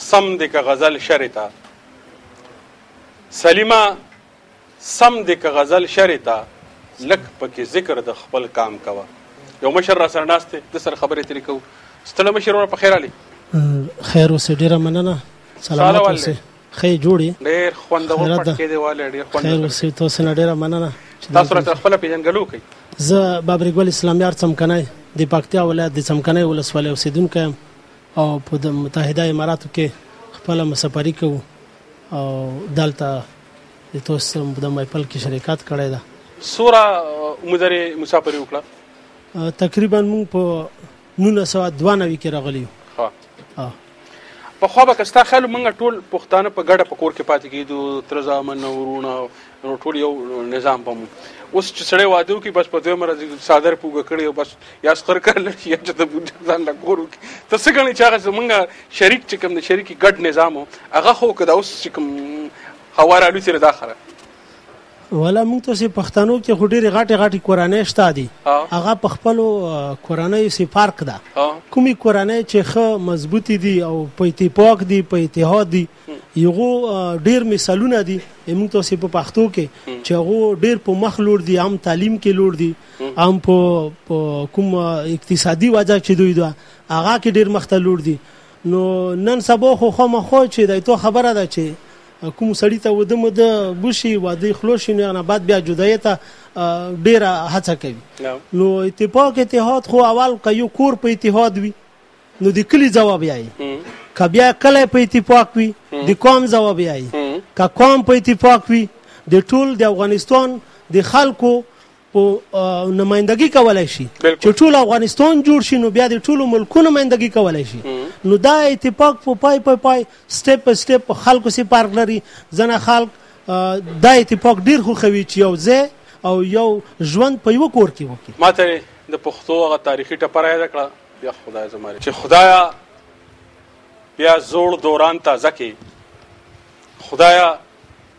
سم دې که غزل شرې ته سلیمه سم دې که غزل شرې ته لک پکې ذکر د خپل کام کوه یو مشر را سره ناست دی د سر خبرې ترې کوو ستړی مشر ورور په خیر علي خیر اوسې ډیره مننه سلامات اوسې خې جوړي ډیر خوندور پټکې دی والي ډیر خوندور خیر اوسې تاسو نه ډیره مننه تاسو راته خپل پیژنګلو کوي زه بابریګول اسلامي ارڅم کنه د پکتیا ولایت د څمکنۍ ولسوالۍ اوسیدونکو یم او په متحده اماراتو کې خپل مسافري کوو او دلته د توسم د مېپل کې شرکت کړی دا سورا مدري مسافري وکړه تقریبا موږ په 1992 کې راغلی یو ها په خو به کستا خل مونږ ټول پښتانه په ګډه په کور کې پاتې کیدو تر ځامن ورونه نو ټول یو نظام په مو اوس چې سړی واده وکړي بس په دویم ورځ صادر پوګه کړي او بس یا سخر کړ لړ شي چې د بوډا ځان له کور وکړي ته څه ګڼې چې هغه زمونږ شریک چې کوم د شریکي ګډ نظام و هغه خو که دا اوس چې کوم هوا رالو چې دا خره ولا موږ ته سي پښتنو کې خو ډېری غاټي غاټي کورنۍ شته دي هغه په خپل کورنۍ سي فرق ده کومي کورنۍ چې خه مضبوطي دي او په اتفاق دي په اتحاد دي یغو ډیر مثالونه دي موږ تاسو په پښتو کې چې هغه ډیر په مخ لور دي عام تعلیم کې لور دي عام په کوم اقتصادي وجه چې دوی دا هغه کې ډیر مخته لور دي نو نن سبا خو خو مخو چې د تو خبره ده چې کوم سړی ته وده مده بوشي واده خلوش نه نه بعد بیا جدای ته ډیره هڅه کوي نو اتفاق اتحاد خو اول که یو کور په اتحاد وي نو د کلي ځواب یاي که بیا کلی په اتفاق وي د قوم ځواب یاي که قوم په اتفاق وي د ټول د افغانستان د خلکو په نمائندګي کولای شي چې ټول افغانستان جوړ شي نو بیا د ټولو ملکو نمائندګي کولای شي نو دا اتفاق په پای په پای سټپ په سټپ خلکو سي فرق لري ځنه خلک دا اتفاق ډیر خو خوي چې یو ځای او یو ژوند په یو کور کې وکړي ماته د پښتو هغه تاریخي ټپره یاد کړه بیا خدای زماره چې خدایا بیا زوړ دوران تازه کې خدایا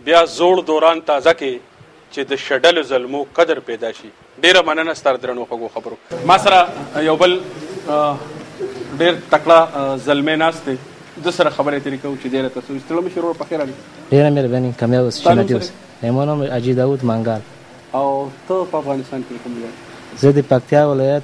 بیا زوړ دوران تازه کې چې د شډل ظلمو قدر پیدا شي ډیره مننه ستاره درنو خوږو خبرو ما سره یو بل ډیر تکړه زلمی ناست دی د سره خبرې ترې کوو چې ډیره تاسو استړو مې شروع په خیر علي ډیره مهرباني کامیاب اوسئ چې ندی اوس ایمون عمر اجي داوود مانګال او ته په افغانستان کې کوم ځای زه د پکتیا ولایت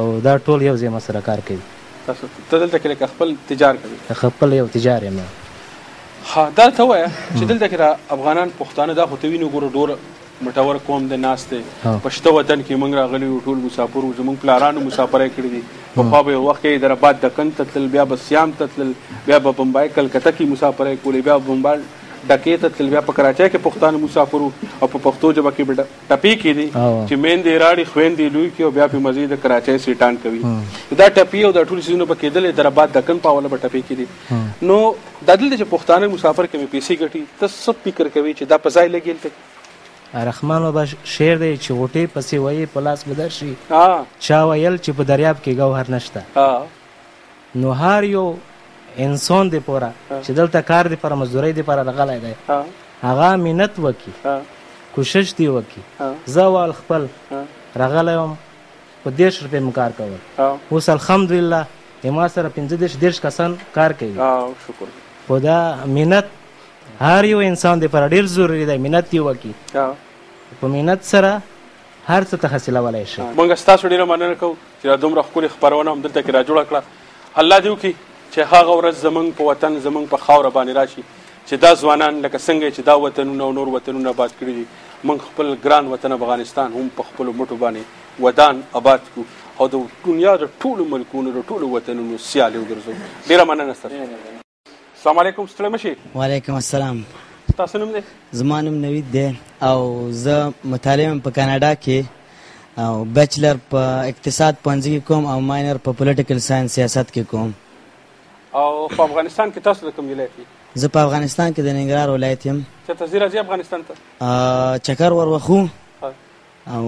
او دا ټول یو ځای مسره کار کوي تاسو ته دلته کې لکه خپل تجار کوي خپل یو تجار یم ها دا ته وایه چې دلته کې را افغانان پښتانه دا خو ته وینو ګوره ډور مټور قوم د ناس دی پښته وطن کې موږ راغلي یو ټول مسافر وو زموږ پلارانو مسافرۍ کړې دي په خوا به یو وخت کې در آباد دکن ته تلل بیا به سیام ته تلل بیا به بمبای کلکته کې مسافرۍ کولې بیا به بمبای ډکې ته تلل بیا په کراچۍ کې پښتانه مسافر وو او په پښتو ژبه کې به ټپي کې دي چې میندې راړي خويندې لوی کې او بیا په مزي د کراچۍ سیټان کوي دا ټپي او دا ټول سيزونه په کېدلې در بعد د کن پاوله په ټپي کې دي نو د دلته چې پښتانه مسافر کې پیسې ګټي ته څه فکر کوي چې دا په ځای لګیل ته رحمان بابا شعر دی چې غوټې پسې وایي په لاس بدر شي چا ویل چې په دریاب کې ګوهر نشته نو هر يو انسان دې پاره چې دلته کار دې پاره مزدورۍ دې پاره راغلی دی هغه مينت وکړي کوشش دې وکړي زه وال خپل راغلی وم په دېرش روپۍ مو کار کول اوس الحمدلله ما سره پنځه دېرش دېرش کسان کار کوي شکر خو دا مینت هر یو انسان دی پر ډیر ضروری دی مینت دی وکي په مینت سره هر څه ته حاصلولای شئ. مونږ ستاسو ډیره مننه کوو چې دا دومره ښکلې خپرونه هم دلته کې راجوړه کړه. الله دې وکړي چې هغه ورځ زمونږ په وطن، زمونږ په خاوره باندې راشي چې دا ځوانان لکه څنګه یې چې دا وطنونه او نور وطنونه اباد کړي دي، مونږ خپل ګران وطن افغانستان هم په خپلو مټو باندې ودان، اباد کړو او د دنیا د ټولو ملکونو، د ټولو وطنونو سیالې وګرځوو. ډیره مننه ستاسو. السلام علیکم ستړی مشي وعلیکم السلام تاسو نوم دی زما نوم نوید دی او زه مطالعه په کاناډا کې او بیچلر په اقتصاد پوهنځي کې کوم او ماینر په پولیټیکل ساينس سیاست کې کوم او په افغانستان کې تاسو د کوم ولایت یې زه په افغانستان کې د ننګرهار ولایت یم ته تزیر راځي افغانستان ته چکر ور وخو او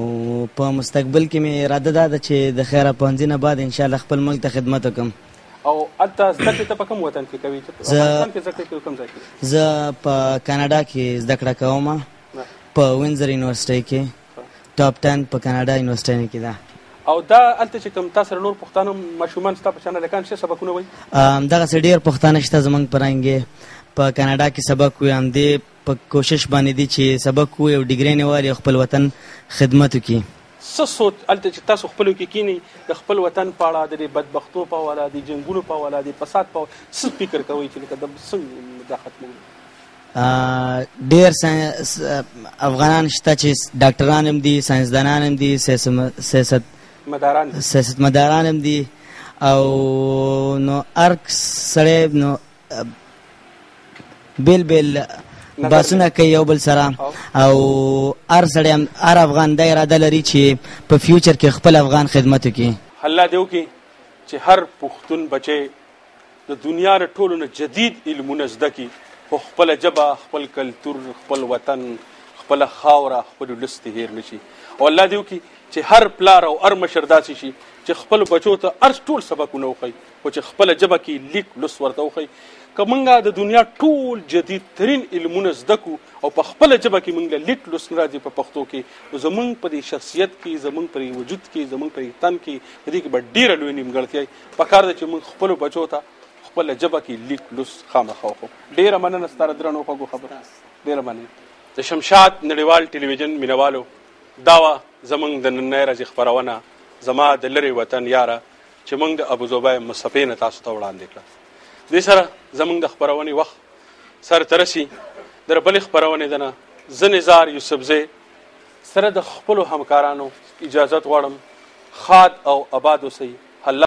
په مستقبل کې مې اراده دا ده چې د خیره پوهنځي نه بعد انشاءالله خپل ملک ته خدمت وکړم او الته زده کړې ته په کوم وطن کې کوي چې افغانستان کې زده کړې کوي کوم ځای کې زه په کاناډا کې زده کړه کوم په وینزر یونیورسيټي کې ټاپ 10 په کاناډا یونیورسيټي کې ده او دا الته چې کوم تاسو نور پښتانه ماشومان ستاسو په چینل کې څه سبقونه وایي دغه ډیر پښتانه شته زمونږ پرانګي په کاناډا کې سبق وي هم دې په کوشش باندې دي چې سبق ووایي او ډګرینې والي او خپل وطن خدمت وکړي. څه سوچ هلته چې تاسو خپلو کې کینی د خپل وطن په اړه د دې بدبختو په حواله د جنګونو په حواله د فساد په څه فکر کوي چې لکه د څنګه دا ختموي ډیر افغانان شته چې ډاکټران هم دي ساينسدانان هم دي سیاست مداران سیاست مداران هم دي او نو ارک سړی نو بیل بیل باسونه کوي یو بل سره او هر سړی هر افغان دا اراده لري چې په فیوچر کې خپل افغان خدمت وکړي الله دې وکړي چې هر پښتون بچی د دنیا له ټولو نه جدید علمونه زده کړي خو خپل جبه خپل کلتور خپل وطن خپل خاوره خپل ولس ته هیر نشي او الله دې وکړي چې هر پلار او هر مشر داسې شي چې خپل بچو ته هر ټول سبقونه وښيي خو چې خپله ژبه کې لیک لوست ورته وښي که موږ د دنیا ټول جدید ترین علمونه زده کو او په خپل جبه کې موږ له لیک لوست نه راځي په پښتو کې نو زمونږ په دې شخصیت کې زمونږ پر وجود کې زمونږ پر تن کې په دې کې به ډیره لوی نیمګړتیا په کار ده چې موږ خپل بچو ته خپل جبه کې لیک لوست خامخا خو ډیره مننه ستاره درنو خوږو خبره ډیره مننه د شمشاد نړیوال ټلویزیون مینوالو دا زمونږ د نن ورځې خبرونه زما د لری وطن یاره چې موږ د ابوظبی مصفې نه تاسو ته وړاندې کړه دې سره زموږ د خبرونې وخت سر ترسي در بلې خبرونې دنه زنزار یوسفزی سره د خپل همکارانو اجازه غواړم خاد او آباد اوسئ